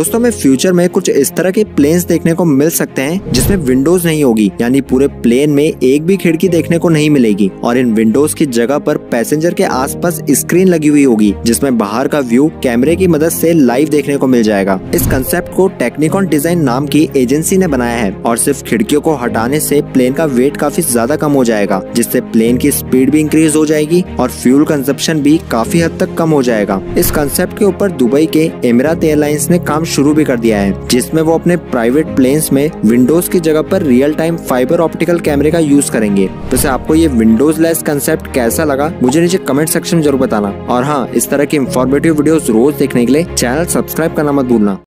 दोस्तों में फ्यूचर में कुछ इस तरह के प्लेन्स देखने को मिल सकते हैं, जिसमें विंडोज़ नहीं होगी, यानी पूरे प्लेन में एक भी खिड़की देखने को नहीं मिलेगी। और इन विंडोज़ की जगह पर पैसेंजर के आसपास स्क्रीन लगी हुई होगी, जिसमें बाहर का व्यू कैमरे की मदद से लाइव देखने को मिल जाएगा। इस कंसेप्ट को टेक्निकॉन डिज़ाइन नाम की एजेंसी ने बनाया है, और सिर्फ़ खिड़कियों को हटाने से प्लेन का वेट काफ़ी ज़्यादा कम हो जाएगा, जिससे प्लेन की स्पीड भी इंक्रीज हो जाएगी, और फ्यूल कंजप्शन भी काफ़ी हद तक कम हो जाएगा। इस कंसेप्ट के ऊपर दुबई के एमरात एयरलाइंस ने काम शुरू भी कर दिया है, जिसमें वो अपने प्राइवेट प्लेन्स में विंडोज़ की जगह पर रियल टाइम फाइबर ऑप्टिकल कैमरे का यूज़ करेंगे। वैसे आपको ये विंडोज़ लेस कंसेप्ट कैसा लगा? मुझे नीचे कमेंट सेक्शन में ज़रूर बताना। और हाँ इस तरह की इन्फॉर्मेटिव वीडियो रोज देखने के लिए चैनल सब्सक्राइब करना मत भूलना।